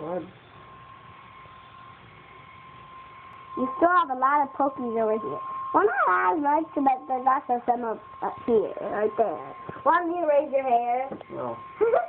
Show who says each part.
Speaker 1: You still have a lot of Pokies over here. Well, not as much, but there's also some up, up here, right there. Want me to raise your hair?
Speaker 2: No.